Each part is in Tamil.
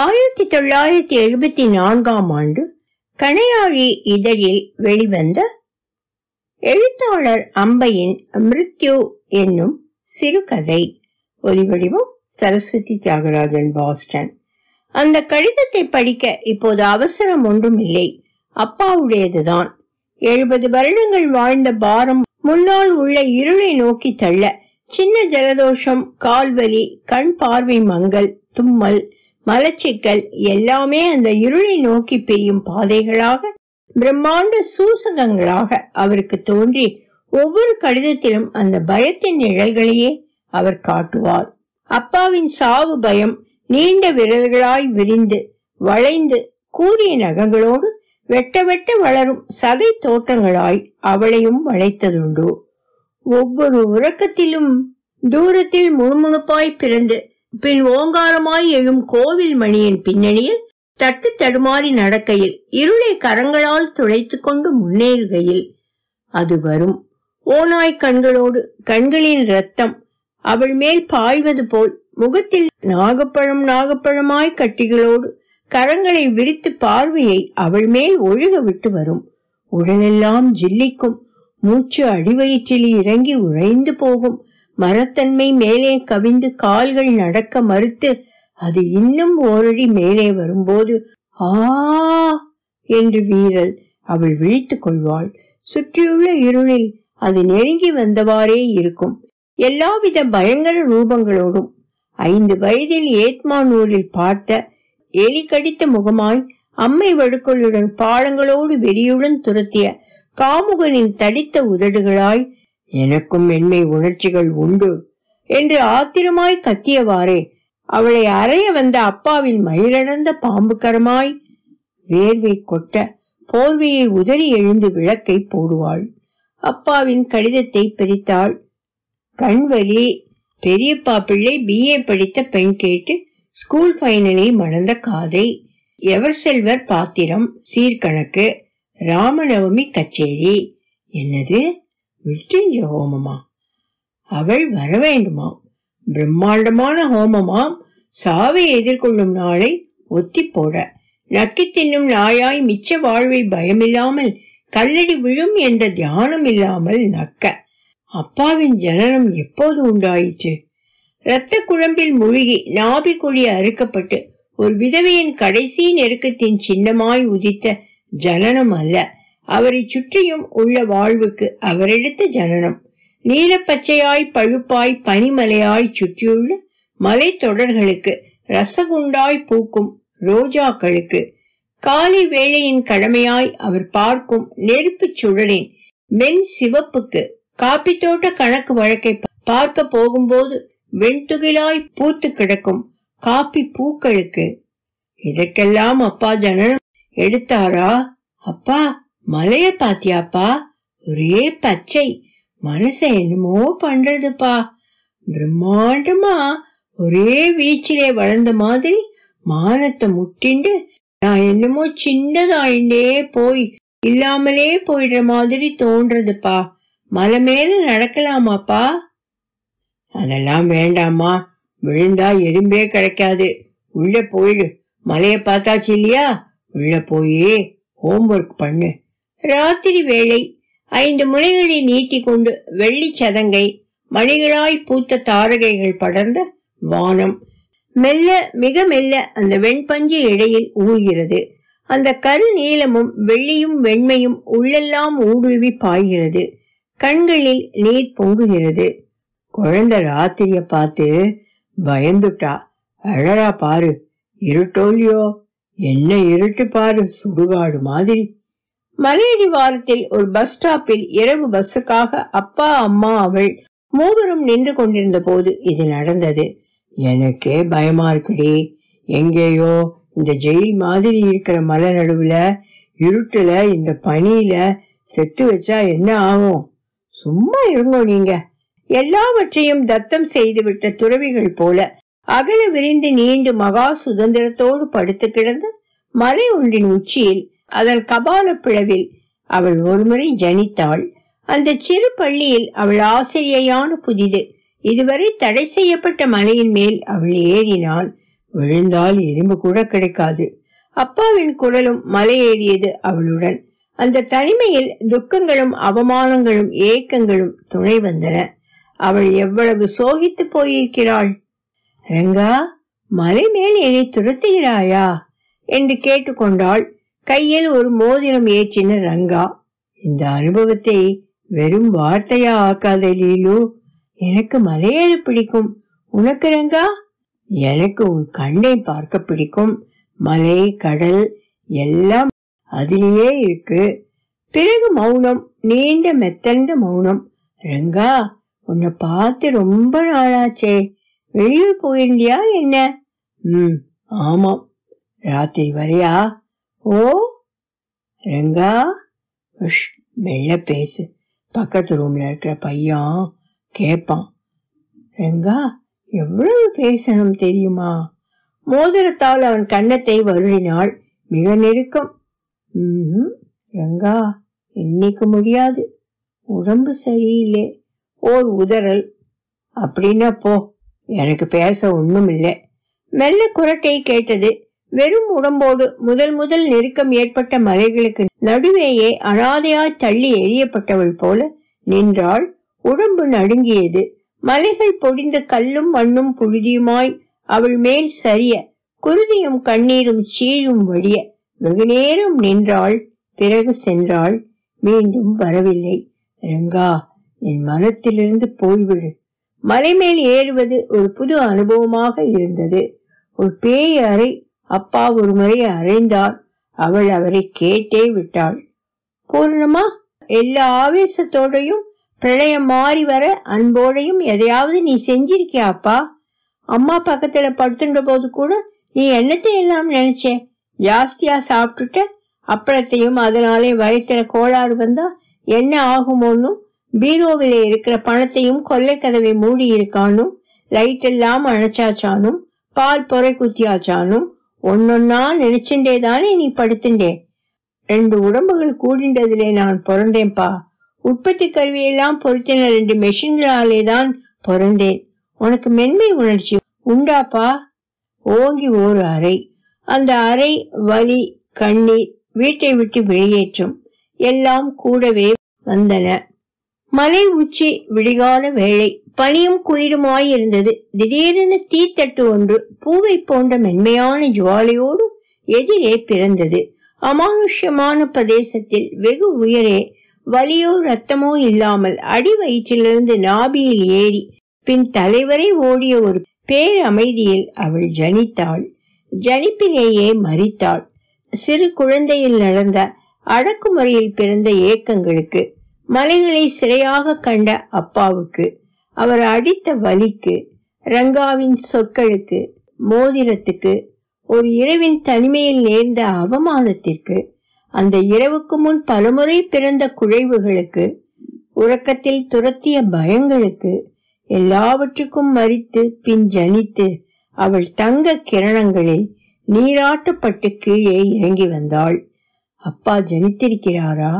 ஆயிரத்தி தொள்ளாயிரத்தி எழுபத்தி நான்காம் ஆண்டு கணையாழி இதழில் வெளிவந்த எழுத்தாளர் அம்பையின் மிருத்யு என்னும் சிறுகதை. ஒலிவடிவம் சரஸ்வதி தியாகராஜன் பாஸ்டன். அந்த கடிதத்தை படிக்க இப்போது அவசரம் ஒன்றும் இல்லை அப்பாவுடையதுதான். எழுபது வருடங்கள் வாழ்ந்த பாரம் முன்னால் உள்ள இருளை நோக்கி தள்ள சின்ன ஜலதோஷம் கால்வலி கண் பார்வை மங்கல் தும்மல் மலச்சிக்கல் எல்லாமே அந்த இருளை நோக்கி பெய்யும் பாதைகளாக பிரம்மாண்ட சூசகங்களாக அவருக்கு தோன்றி ஒவ்வொரு கடிதத்திலும் அந்த பயத்தின் நிழல்களையே அவர் காட்டுவார். அப்பாவின் சாவு பயம் நீண்ட விரல்களாய் விரிந்து வளைந்து கூறிய நகங்களோடு வெட்ட வெட்ட வளரும் சதை தோட்டங்களாய் அவளையும் வளைத்ததுண்டு. ஒவ்வொரு உறக்கத்திலும் தூரத்தில் முணுமுணுப்பாய் பிறந்து பின் ஓங்காரமாய் எழும் கோவில் மணியின் பின்னணியில் தட்டு தடுமாறி நடக்கையில் இருளை கரங்களால் துளைத்துக் கொண்டு முன்னேறுகையில் அது வரும். ஓநாய் கண்களோடு கண்களின் ரத்தம் அவள் மேல் பாய்வது போல் முகத்தில் நாகப்பழம் நாகப்பழமாய் கட்டிகளோடு கரங்களை விரித்து பார்வையை அவள் மேல் ஒழுக விட்டு வரும். உடலெல்லாம் ஜில்லிக்கும் மூச்சு அடிவயிற்றில் இறங்கி உறைந்து போகும் மரத்தன்மை மேலே கவிந்து கால்கள் நடக்க மறுத்து அது இன்னும் ஓரடி மேலே வரும்போது ஆ என்று வீரல் அவள் விழித்துக் கொள்வாள். சுற்றியுள்ள இருளில் அது நெருங்கி வந்தவாறே இருக்கும். எல்லாவித பயங்கர ரூபங்களோடும் ஐந்து வயதில் ஏத்மானூரில் பார்த்த எலி கடித்த முகமாய் அம்மை வடுக்கொள்ளுடன் பாடங்களோடு வெறியுடன் துரத்திய காமுகனின் தடித்த உதடுகளாய் எனக்கும் மென்மை உணர்ச்சிகள் உண்டு என்று ஆத்திரமாய் கத்தியவாறே. அவளை அறைய வந்த அப்பாவின் மயிரிழந்த பாம்புக்கரமாய் வேர்வை கொட்ட போர்வையை உதறி எழுந்து விளக்கை போடுவாள். அப்பாவின் கடிதத்தை பிரித்தாள். கண்வலி பெரியப்பா பிள்ளை பிஏ படித்த பெண் கேட்டு ஸ்கூல் ஃபைனலை மணந்த காதை. எவர் செல்வர் பாத்திரம்? சீர்கணக்கு. ராமநவமி கச்சேரி. என்னது? விட்டிஞ்ச ஹோமமா? அவள் வர வேண்டுமாம் பிரம்மாண்டமான ஹோமமாம் சாவை எதிர்கொள்ளும் நாளை ஒத்தி போட. நக்கி தின்னும் நாயாய் மிச்ச வாழ்வை பயமில்லாமல் கல்லடி விழும் என்ற தியானம் இல்லாமல் நக்க. அப்பாவின் ஜனனம் எப்போது உண்டாயிற்று? இரத்த குழம்பில் மூழ்கி நாபி கொடி அறுக்கப்பட்டு ஒரு விதவையின் கடைசி நெருக்கத்தின் சின்னமாய் உதித்த ஜனனம் அல்ல. அவரை சுற்றியும் உள்ள வாழ்வுக்கு அவரெடுத்த ஜனனம். நீலப்பச்சையாய் பழுப்பாய் பனிமலையாய் சுற்றியுள்ள மலை தொடர்களுக்கு ரசகுண்டாய் பூக்கும் ரோஜாக்களுக்கு காலை வேளையின் கடமையாய் அவர் பார்க்கும் நெருப்பு சுடரின் மென் சிவப்புக்கு காப்பி தோட்ட கணக்கு வழக்கை பார்க்க போகும்போது வெண்துகிலாய் பூத்து கிடக்கும் காப்பி பூக்களுக்கு இதற்கெல்லாம் அப்பா ஜனனம் எடுத்தாரா? அப்பா மலைய பாத்தியாப்பா? ஒரே பச்சை. மனச என்னமோ பண்றதுப்பா. பிரம்மாண்டமா ஒரே வீச்சிலே வளர்ந்த மாதிரி மானத்தை முட்டிண்டு நான் என்னமோ சின்னதாயிண்டே போய் இல்லாமலே போயிடுற மாதிரி தோன்றதுப்பா. மலை மேல நடக்கலாமாப்பா? அதெல்லாம் வேண்டாமா விழுந்தா எறும்பே கிடைக்காது. உள்ள போயிடு. மலைய பார்த்தாச்சு இல்லையா? உள்ள போயே. ஹோம்ஒர்க் பண்ணு. ராத்திரி வேளை ஐந்து முனைகளை நீட்டிக்கொண்டு வெள்ளி சதங்கை மணிகளாய் பூத்த தாரகைகள் படர்ந்த வானம். மெல்ல மிக மெல்ல அந்த வெண்பஞ்சு இடையில் ஊழ்கிறது அந்த கரு நீளமும் வெள்ளியும் வெண்மையும் உள்ளெல்லாம் ஊடுருவி பாய்கிறது. கண்களில் நீர் பொங்குகிறது. குழந்தை ராத்திரிய பார்த்து பயந்துட்டா அழறா பாரு இருட்டோலியோ என்ன இருட்டு பாரு சுடுகாடு மாதிரி. மலையடி வாரத்தில் ஒரு பஸ் ஸ்டாப்பில் இரவு பஸ்ஸுக்காக அப்பா அம்மா அவள் மூவரும் நின்று கொண்டிருந்த போது இது நடந்தது. எனக்கே பயமா இருக்குடி. எங்கேயோ இந்த ஜெயில் மாதிரி இருக்கிற மலை நடுவுல இருட்டுல இந்த பனியில செத்து வச்சா என்ன ஆகும்? சும்மா இருங்கோ நீங்க. எல்லாவற்றையும் தத்தம் செய்துவிட்ட துறவிகள் போல அகல விரிந்து நீண்டு மகா சுதந்திரத்தோடு படுத்து கிடந்து மலை ஒன்றின் உச்சியில் அதன் கபால பிளவில் அவள் ஒருமுறை ஜனித்தாள். அந்த சிறு பள்ளியில் அவள் ஆசிரியையான புதிது இதுவரை தடை செய்யப்பட்ட மலையின் மேல் அவள் ஏறினாள் விழுந்தால் எறும்பு கூட கிடைக்காது. அப்பாவின் குரலும் மலையேறியது அவளுடன். அந்த தனிமையில் துக்கங்களும் அவமானங்களும் ஏக்கங்களும் துணை வந்தன. அவள் எவ்வளவு சோகித்து போயிருக்கிறாள். ரங்கா மலை மேல் என்னை துரத்துகிறாயா? என்று கேட்டுக்கொண்டாள் கையில் ஒரு மோதிரம் ஏற்றின ரங்கா இந்த அனுபவத்தை வெறும் வார்த்தையா ஆக்காத லீலு. எனக்கு மலையேற பிடிக்கும். உனக்கு ரங்கா? எனக்கு உன் கண்ணை பார்க்க பிடிக்கும். மலை கடல் எல்லாம் அதிலேயே இருக்கு. பிறகு மௌனம் நீண்ட மெத்தண்ட மௌனம். ரங்கா உன்னை பார்த்து ரொம்ப நாளாச்சே. வெளியூர் போயிருந்தியா என்ன? ம் ஆமாம். ராத்திரி வரையா? ஓ ரங்கா உஷ் மெல்ல பேசு பக்கத்து ரூம்ல இருக்கிற பையன் கேட்பான் ரங்கா எவ்வளவு பேசணும் தெரியுமா மோதிரத்தால் அவன் கன்னத்தை வருடினாள் மிக நெருக்கம் ம்ஹும். ரங்கா இன்னைக்கு முடியாது உடம்பு சரியில்லை ஓர் உதறல் அப்படின்னா போ எனக்கு பேச ஒன்றும் இல்லை மெல்ல குரட்டை கேட்டது வெறும் உடம்போடு முதல் முதல் நெருக்கம் ஏற்பட்ட மலைகளுக்கு நடுவேயே அனாதையாய் தள்ளி எரியப்பட்டவள் போல நின்றாள். உடம்பு நடுங்கியது. மலைகள் பொடிந்த கல்லும் மண்ணும் புழுதியுமாய் அவள் மேல் சரிய குருதியும் கண்ணீரும் சீழும் வெகு வெகுநேரம் நின்றாள். பிறகு சென்றாள். மீண்டும் வரவில்லை. ரங்கா என் மனத்திலிருந்து போய்விடு. மலை மேல் ஏறுவது ஒரு புது அனுபவமாக இருந்தது. ஒரு பேய் அறை அப்பா ஒரு முறை அறைந்தார். அவள் அவரை கேட்டே விட்டாள். பூர்ணமா எல்லா ஆவேசத்தோடையும் பிரளயம் மாறி வர அன்போடையும் எதையாவது நீ செஞ்சிருக்கியா அப்பா? அம்மா பக்கத்துல படுத்துன்ற போது கூட நீ என்னத்தை எல்லாம் நினைச்சே? ஜாஸ்தியா சாப்பிட்டுட்ட அப்பளத்தையும் அதனாலே வயிற்றுல கோளாறு வந்தா என்ன ஆகுமோன்னு? பீரோவில இருக்கிற பணத்தையும் கொள்ளை கதவை மூடி இருக்கானும் லைட் எல்லாம் அணைச்சாச்சானும் பால் பொறை குத்தியாச்சானும் ஒன்னொன்னா நினைச்சுண்டே தானே நீ படுத்துண்டே ரெண்டு உடம்புகள் கூடின்றதிலே நான் பிறந்தேன்பா. உற்பத்தி கருவியெல்லாம் பொருத்தின ரெண்டு மெஷின்களாலே தான் பிறந்தேன். உனக்கு மென்மை உணர்ச்சி உண்டாப்பா? ஓங்கி ஒரு அறை. அந்த அறை வலி கண்ணீர் வீட்டை விட்டு வெளியேற்றும். எல்லாம் கூடவே வந்தன. மலை உச்சி விடிகால வேளை பனியும் குளிருமாயிருந்தது. திடீரென தீத்தட்டு ஒன்று பூவை போன்ற மென்மையான ஜுவாலையோடு எதிரே பிறந்தது. அமானுஷ்யமான பிரதேசத்தில் வெகு உயரே வலியோ ரத்தமோ இல்லாமல் அடி வயிற்றிலிருந்து நாபியில் ஏறி பின் தலைவரை ஓடிய ஒரு பேரமைதியில் அவள் ஜனித்தாள். ஜனிப்பிலேயே மறித்தாள் சிறு குழந்தையில் நடந்த அடக்குமுறையில் பிறந்த ஏக்கங்களுக்கு மலைகளை சிறையாக கண்ட அப்பாவுக்கு அவர் அடித்த வலிக்கு ரங்காவின் சொற்களுக்கு மோதிரத்துக்கு ஒரு இரவின் தனிமையில் நேர்ந்த அவமானத்திற்கு அந்த இரவுக்கு முன் பலமுறை பிறந்த குழைவுகளுக்கு உறக்கத்தில் துரத்திய பயங்களுக்கு எல்லாவற்றுக்கும் மறித்து பின் ஜனித்து அவள் தங்க கிரணங்களில் நீராட்டப்பட்டு கீழே இறங்கி வந்தாள். அப்பா ஜனித்திருக்கிறாரா?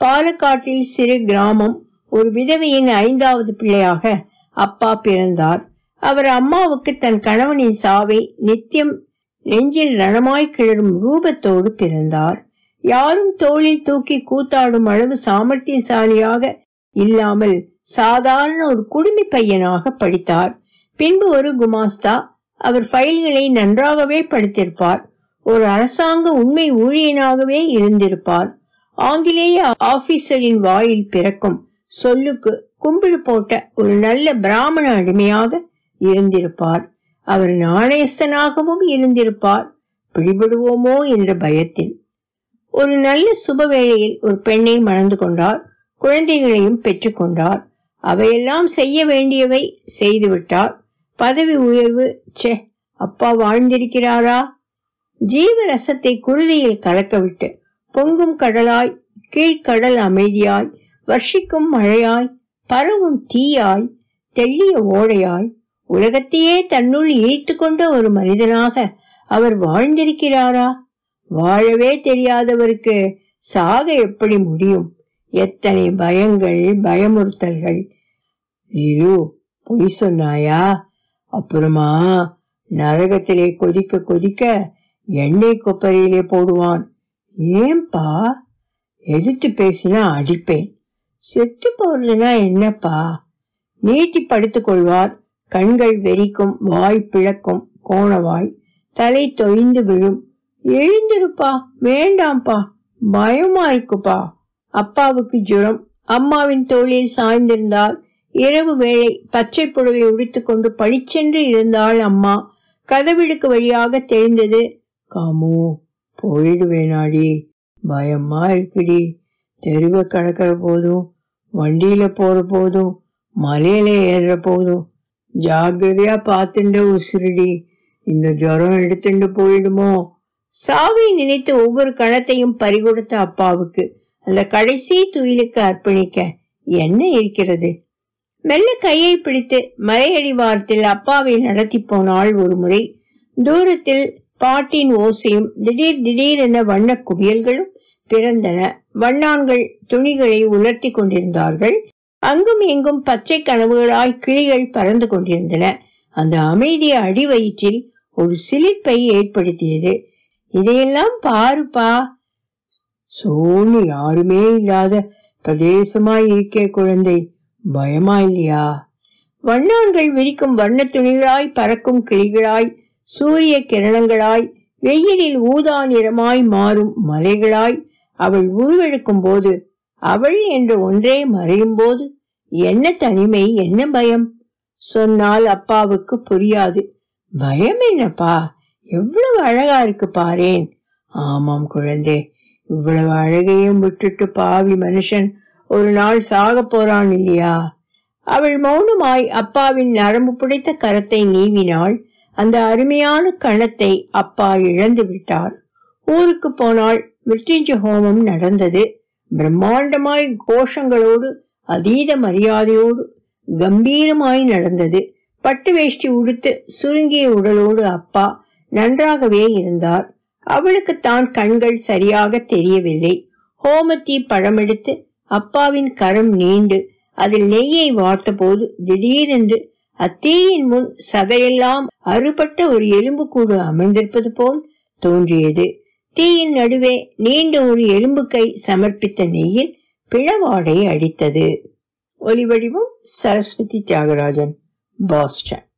பாலக்காட்டில் சிறு கிராமம் ஒரு விதவையின் ஐந்தாவது பிள்ளையாக அப்பா பிறந்தார். அவர் அம்மாவுக்கு தன் கணவனின் சாவை நித்தியம் நெஞ்சில் ரணமாய் கிளறும் ரூபத்தோடு பிறந்தார். யாரும் தோளில் தூக்கி கூத்தாடும் அளவு சாமர்த்தியசாலியாக இல்லாமல் சாதாரண ஒரு குடுமி பையனாக படித்தார். பின்பு ஒரு குமாஸ்தா அவர் ஃபைல்களை நன்றாகவே படித்திருப்பார். ஒரு அரசாங்க உண்மை ஊழியனாகவே இருந்திருப்பார். ஆங்கிலேய ஆபீசரின் வாயில் பிறக்கும் சொல்லுக்கு கும்பிடு போட்ட ஒரு நல்ல பிராமண அடிமையாக இருந்திருப்பார். அவர் நாணயஸ்தனாகவும் இருந்திருப்பார். பிடிபடுவோமோ என்ற பயத்தில். ஒரு நல்ல சுப வேளையில் ஒரு பெண்ணை மணந்து கொண்டார். குழந்தைகளையும் பெற்றுக்கொண்டார் அவையெல்லாம் செய்ய வேண்டியவை செய்துவிட்டார் பதவி உயர்வு ச்சே அப்பா வாழ்ந்திருக்கிறாரா? ஜீவரசத்தை குருதியில் கலக்கவிட்டு பொங்கும் கடலாய் கீழ்கடல் அமைதியாய் வர்ஷிக்கும் மழையாய் பரவும் தீயாய் தெள்ளிய ஓடையாய் உலகத்தையே தன்னுள் ஈர்த்து கொண்ட ஒரு மனிதனாக அவர் வாழ்ந்திருக்கிறாரா? வாழவே தெரியாதவருக்கு சாக எப்படி முடியும்? எத்தனை பயங்கள் பயமுறுத்தல்கள். லிரு பொய் சொன்னாயா? அப்புறமா நரகத்திலே கொதிக்க கொதிக்க எண்ணெய் கொப்பரையிலே போடுவான். ஏன்பா? எதிர்த்து பேசினா அடிப்பேன். செத்து போறதுன்னா என்னப்பா? நீட்டி படுத்துக் கொள்வார். கண்கள் வெறிக்கும் வாய் பிளக்கும் கோணவாய் தலை தொய்ந்து விழும். எழுந்திருப்பா. வேண்டாம்ப்பா. பயமா இருக்குப்பா அப்பாவுக்கு ஜுரம். அம்மாவின் தோளில் சாய்ந்திருந்தால் இரவு வேளை பச்சை புடவை உடுத்துக்கொண்டு பளிச்சென்று இருந்தாள் அம்மா. கதவிடுக்கு வழியாக தெரிந்தது காமு போயிடுவேனாடி பயமா இருக்குடி. தெருவை கடக்கிற போதும் வண்டியில போற போதும் மலையில ஏறுற போதும். ஜாகிரதையா பார்த்துண்டு உசுருடி. இந்த ஜுரம் எடுத்துட்டு போயிடுமோ? சாவை நினைத்து ஒவ்வொரு கணத்தையும் பறிகொடுத்த அப்பாவுக்கு அந்த கடைசி துயிலுக்கு அர்ப்பணிக்க என்ன இருக்கிறது? மெல்ல கையை பிடித்து மலையடிவாரத்தில் அப்பாவை நடத்தி போனாள் ஒரு முறை. தூரத்தில் பாட்டின் ஓசையும் திடீர் திடீரென வண்ண குவியல்களும் பிறந்தன. வண்ணான்கள் துணிகளை உலர்த்தி கொண்டிருந்தார்கள். அங்கும் எங்கும் பச்சை கனவுகளாய் கிளிகள் பறந்து கொண்டிருந்தன. அந்த அமைதிய அடிவயிற்றில் ஒரு சிலிர்ப்பை ஏற்படுத்தியது. இதையெல்லாம் பாருப்பா. சோனி யாருமே இல்லாத பிரதேசமாய் இருக்கே குழந்தை. பயமா இல்லையா? வண்ணான்கள் விரிக்கும் வண்ண துணிகளாய் பறக்கும் கிளிகளாய் சூரிய கிரணங்களாய் வெயிலில் ஊதா நிறமாய் மாறும் மலைகளாய் அவள் உருவெடுக்கும் போது அவள் என்று ஒன்றே மறையும் போது என்ன தனிமை என்ன பயம்? சொன்னால் அப்பாவுக்கு புரியாது. பயம் என்னப்பா? எவ்வளவு அழகா இருக்கு பாரேன். ஆமாம் குழந்தை. இவ்வளவு அழகையும் விட்டுட்டு பாவி மனுஷன் ஒரு நாள் சாக போறான் இல்லையா? அவள் மௌனமாய் அப்பாவின் நரம்பு புடைத்த கரத்தை நீவினாள். அந்த அருமையான கணத்தை அப்பா இழந்து விட்டார். ஊருக்கு போனால் மிருத்யுஞ்ச ஹோமம் நடந்தது. பிரம்மாண்டமாய் கோஷங்களோடு அதீத மரியாதையோடு கம்பீரமாய் நடந்தது. பட்டு வேஷ்டி உடுத்து சுருங்கிய உடலோடு அப்பா நன்றாகவே இருந்தார். அவளுக்கு தான் கண்கள் சரியாக தெரியவில்லை. ஹோமத்தீ பழமெடுத்து அப்பாவின் கரம் நீண்டு அதில் நெய்யை வார்த்தபோது திடீரென்று அத்தீயின் முன் சதையெல்லாம் அறுபட்ட ஒரு எலும்புக்கூடு அமர்ந்திருப்பது போல் தோன்றியது. தீயின் நடுவே நீண்ட ஒரு எலும்பு கை சமர்ப்பித்த நெய்யில் பிளவாடை அடித்தது. ஒலிவடிவம் சரஸ்வதி தியாகராஜன் பாஸ்டன்.